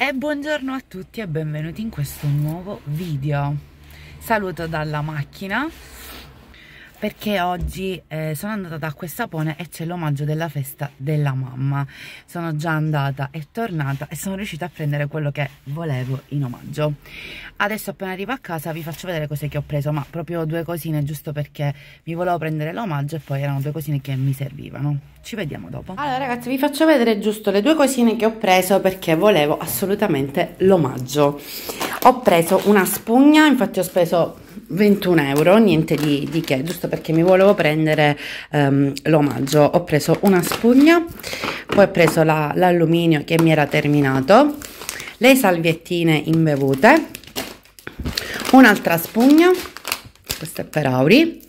E buongiorno a tutti e benvenuti in questo nuovo video. Saluto dalla macchina perché oggi eh, sono andata da Acquestapone e c'è l'omaggio della festa della mamma. Sono già andata e tornata e sono riuscita a prendere quello che volevo in omaggio. Adesso appena arrivo a casa vi faccio vedere cose che ho preso, ma proprio due cosine giusto perché mi volevo prendere l'omaggio e poi erano due cosine che mi servivano. Ci vediamo dopo. Allora ragazzi vi faccio vedere giusto le due cosine che ho preso perché volevo assolutamente l'omaggio. Ho preso una spugna, infatti ho speso 21 euro, niente di, di, che, giusto perché mi volevo prendere um, l'omaggio. Ho preso una spugna, poi ho preso l'alluminio la, che mi era terminato, le salviettine imbevute, un'altra spugna, questa è per Auri,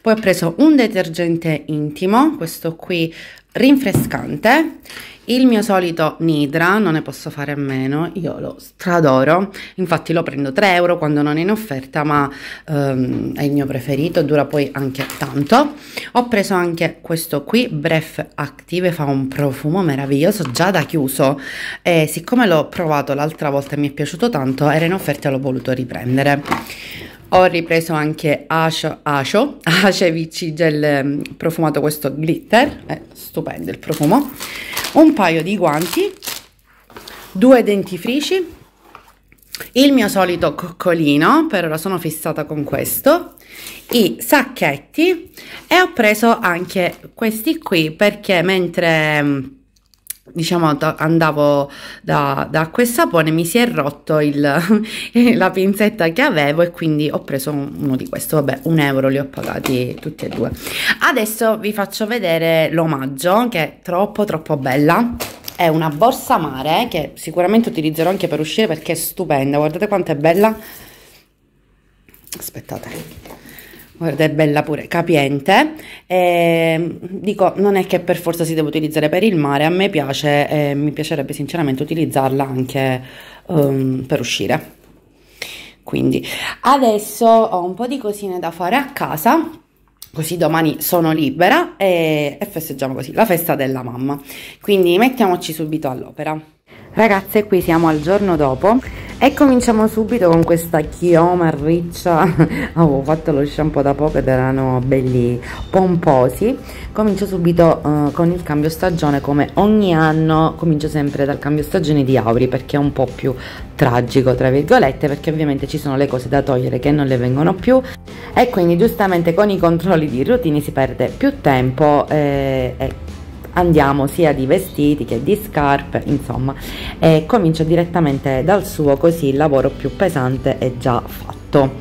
poi ho preso un detergente intimo, questo qui rinfrescante, il mio solito Nidra, non ne posso fare a meno, io lo stradoro, infatti lo prendo 3 euro quando non è in offerta, ma um, è il mio preferito, dura poi anche tanto. Ho preso anche questo qui, Breath Active, fa un profumo meraviglioso, già da chiuso, e siccome l'ho provato l'altra volta e mi è piaciuto tanto, era in offerta e l'ho voluto riprendere. Ho ripreso anche Acio, Acio, Ace Vici Gel ehm, profumato questo glitter, è stupendo il profumo, un paio di guanti, due dentifrici, il mio solito coccolino, per ora sono fissata con questo, i sacchetti e ho preso anche questi qui perché mentre diciamo andavo da, da Acquestapone mi si è rotto il, la pinzetta che avevo e quindi ho preso uno di questi vabbè un euro li ho pagati tutti e due. Adesso vi faccio vedere l'omaggio che è troppo troppo bella. È una borsa mare che sicuramente utilizzerò anche per uscire perché è stupenda. Guardate quanto è bella. Aspettate guarda è bella pure, capiente, e, dico non è che per forza si deve utilizzare per il mare, a me piace e mi piacerebbe sinceramente utilizzarla anche um, per uscire. Quindi adesso ho un po' di cosine da fare a casa, così domani sono libera e, e festeggiamo così la festa della mamma. Quindi mettiamoci subito all'opera. Ragazze, qui siamo al giorno dopo e cominciamo subito con questa chioma riccia. Avevo fatto lo shampoo da poco ed erano belli pomposi. Comincio subito uh, con il cambio stagione come ogni anno. Comincio sempre dal cambio stagione di Auri perché è un po' più tragico tra virgolette perché ovviamente ci sono le cose da togliere che non le vengono più. E quindi giustamente con i controlli di routine si perde più tempo eh, e andiamo sia di vestiti che di scarpe insomma e comincio direttamente dal suo così il lavoro più pesante è già fatto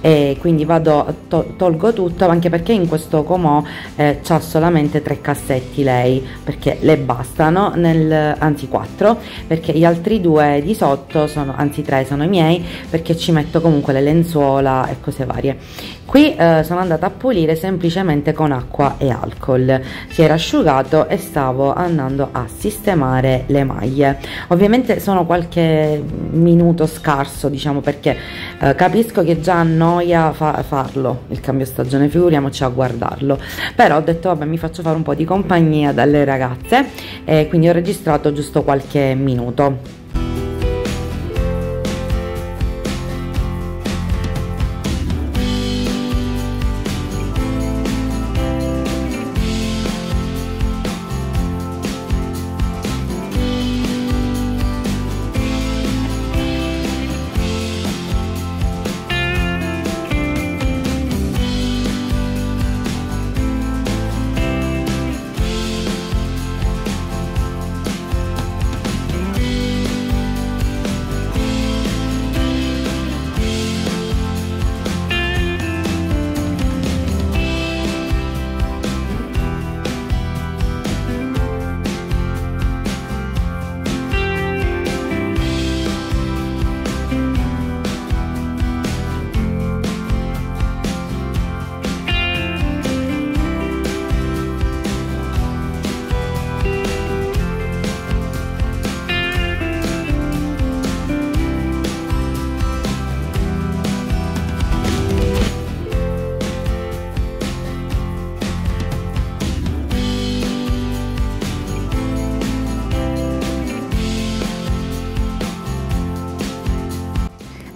e quindi vado to tolgo tutto anche perché in questo comò eh, c'ha solamente tre cassetti lei perché le bastano nel, anzi quattro perché gli altri due di sotto sono anzi tre sono i miei perché ci metto comunque le lenzuola e cose varie. Qui eh, sono andata a pulire semplicemente con acqua e alcol. Si era asciugato e stavo andando a sistemare le maglie. Ovviamente sono qualche minuto scarso diciamo perché eh, capisco che già noia fa farlo il cambio stagione figuriamoci a guardarlo. Però ho detto vabbè mi faccio fare un po' di compagnia dalle ragazze e quindi ho registrato giusto qualche minuto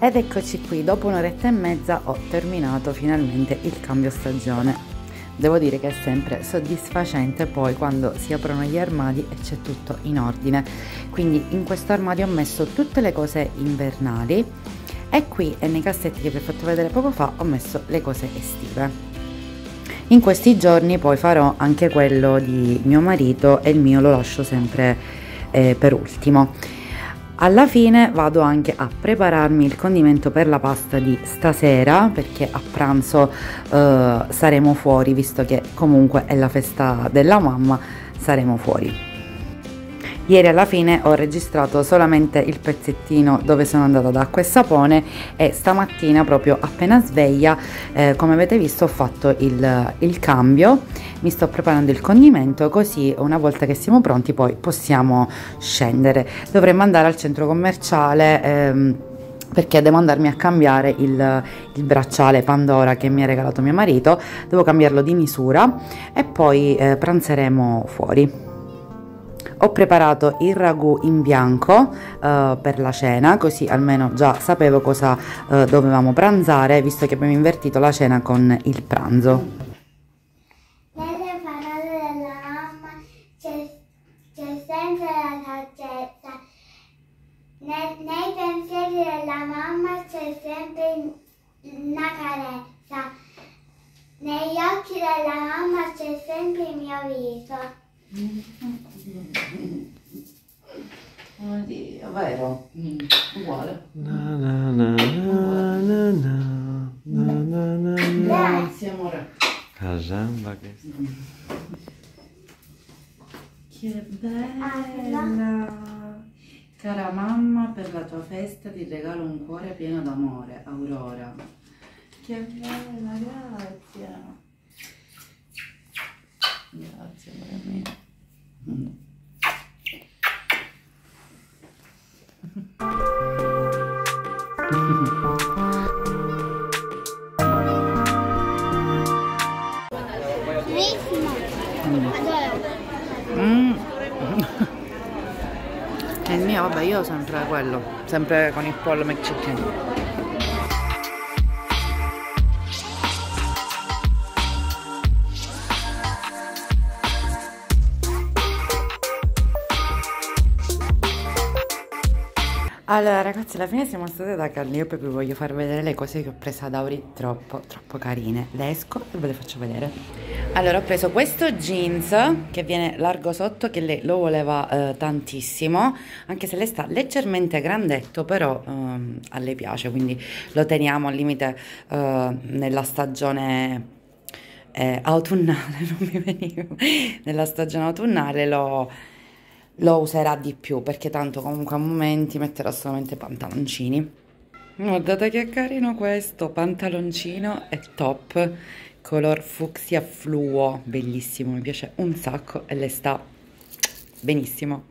Ed eccoci qui, dopo un'oretta e mezza ho terminato finalmente il cambio stagione. Devo dire che è sempre soddisfacente poi quando si aprono gli armadi e c'è tutto in ordine. Quindi in questo armadio ho messo tutte le cose invernali e qui e nei cassetti che vi ho fatto vedere poco fa ho messo le cose estive. In questi giorni poi farò anche quello di mio marito e il mio lo lascio sempre eh, per ultimo. Alla fine vado anche a prepararmi il condimento per la pasta di stasera perché a pranzo eh, saremo fuori visto che comunque è la festa della mamma, saremo fuori. Ieri alla fine ho registrato solamente il pezzettino dove sono andata ad acqua e sapone e stamattina proprio appena sveglia, eh, come avete visto, ho fatto il, il, cambio, mi sto preparando il condimento così una volta che siamo pronti poi possiamo scendere. Dovremmo andare al centro commerciale. Ehm, perché devo andarmi a cambiare il, il, bracciale Pandora che mi ha regalato mio marito, devo cambiarlo di misura e poi eh, pranzeremo fuori ho preparato il ragù in bianco eh, per la cena così almeno già sapevo cosa eh, dovevamo pranzare visto che abbiamo invertito la cena con il pranzo. Nelle parole della mamma c'è, sempre la saggezza. Nei, nei pensieri della mamma c'è sempre una carezza. Negli occhi della mamma c'è sempre il mio viso Oddio, vero? Mm, uguale. Na na na na na na na na Grazie amore. Caramba che... Che bella! Cara mamma, per la tua festa ti regalo un cuore pieno d'amore, Aurora. Che bella, grazie. Grazie, amore mio. Mm. il mio, vabbè, io sempre quello, sempre con il pollo McChicken. Allora ragazzi alla fine siamo state da Calliope vi voglio far vedere le cose che ho preso ad Auri troppo troppo carine. Le esco e ve le faccio vedere. Allora ho preso questo jeans che viene largo sotto che lei lo voleva eh, tantissimo anche se le sta leggermente grandetto però eh, a lei piace quindi lo teniamo al limite eh, nella stagione eh, autunnale non mi veniva nella stagione autunnale lo lo userà di più perché tanto comunque a momenti metterà solamente pantaloncini. Guardate che carino questo pantaloncino e top color fucsia fluo bellissimo mi piace un sacco e le sta benissimo.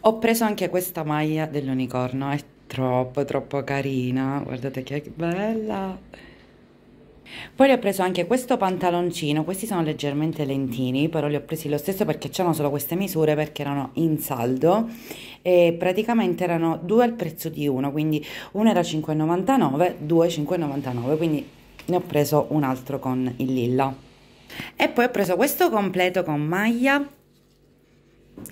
Ho preso anche questa maglia dell'unicorno è troppo troppo carina guardate che bella poi ho preso anche questo pantaloncino, questi sono leggermente lentini, però li ho presi lo stesso perché c'erano solo queste misure perché erano in saldo e praticamente erano due al prezzo di uno, quindi uno era 5,99, due 5,99, quindi ne ho preso un altro con il lilla. E poi ho preso questo completo con maglia,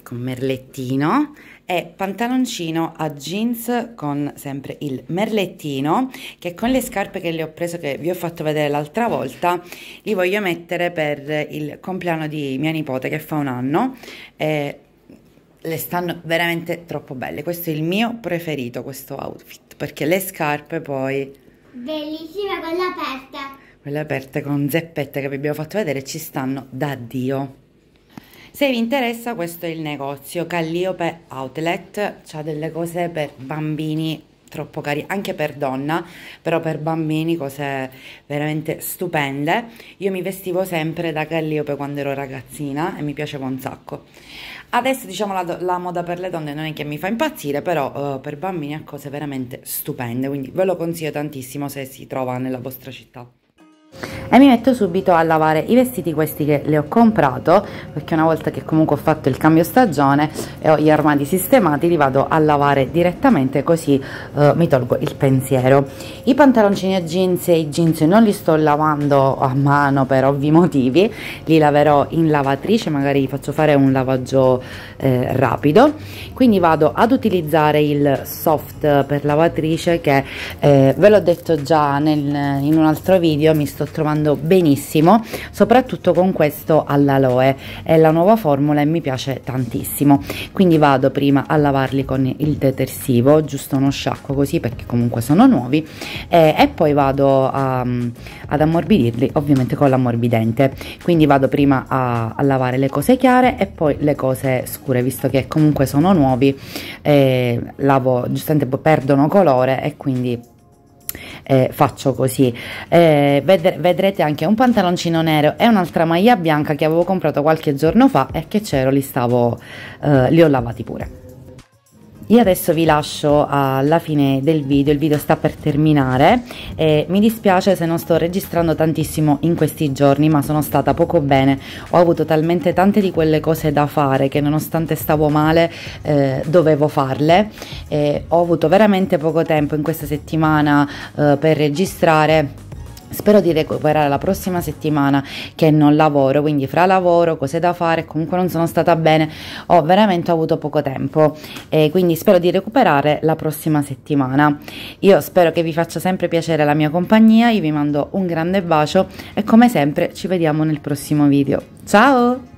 con merlettino e pantaloncino a jeans con sempre il merlettino che con le scarpe che le ho preso che vi ho fatto vedere l'altra volta li voglio mettere per il compleanno di mia nipote che fa un anno e le stanno veramente troppo belle. Questo è il mio preferito questo outfit perché le scarpe poi bellissime quelle aperte. Quelle aperte con zeppette che vi abbiamo fatto vedere ci stanno da dio se vi interessa questo è il negozio Calliope Outlet, ha delle cose per bambini troppo carine, anche per donna, però per bambini cose veramente stupende. Io mi vestivo sempre da Calliope quando ero ragazzina e mi piaceva un sacco. Adesso diciamo la, la moda per le donne non è che mi fa impazzire, però uh, per bambini ha cose veramente stupende, quindi ve lo consiglio tantissimo se si trova nella vostra città. E mi metto subito a lavare i vestiti questi che le ho comprato perché una volta che comunque ho fatto il cambio stagione e ho gli armadi sistemati li vado a lavare direttamente così eh, mi tolgo il pensiero. I pantaloncini a jeans e i jeans non li sto lavando a mano per ovvi motivi li laverò in lavatrice magari faccio fare un lavaggio eh, rapido. Quindi vado ad utilizzare il soft per lavatrice che eh, ve l'ho detto già nel, in un altro video mi sto trovando benissimo soprattutto con questo all'aloe è la nuova formula e mi piace tantissimo. Quindi vado prima a lavarli con il detersivo giusto uno sciacquo così perché comunque sono nuovi eh, e poi vado a, ad ammorbidirli ovviamente con l'ammorbidente. Quindi vado prima a, a lavare le cose chiare e poi le cose scure visto che comunque sono nuovi eh, lavo giustamente perdono colore e quindi eh, faccio così. Eh, ved vedrete anche un pantaloncino nero e un'altra maglia bianca che avevo comprato qualche giorno fa e che c'ero li stavo eh, li ho lavati pure io adesso vi lascio alla fine del video, il video sta per terminare. E mi dispiace se non sto registrando tantissimo in questi giorni ma sono stata poco bene, ho avuto talmente tante di quelle cose da fare che nonostante stavo male eh, dovevo farle. E ho avuto veramente poco tempo in questa settimana eh, per registrare Spero di recuperare la prossima settimana che non lavoro, quindi fra lavoro, cose da fare, comunque non sono stata bene, ho veramente avuto poco tempo e quindi spero di recuperare la prossima settimana. Io spero che vi faccia sempre piacere la mia compagnia, io vi mando un grande bacio e come sempre ci vediamo nel prossimo video. Ciao!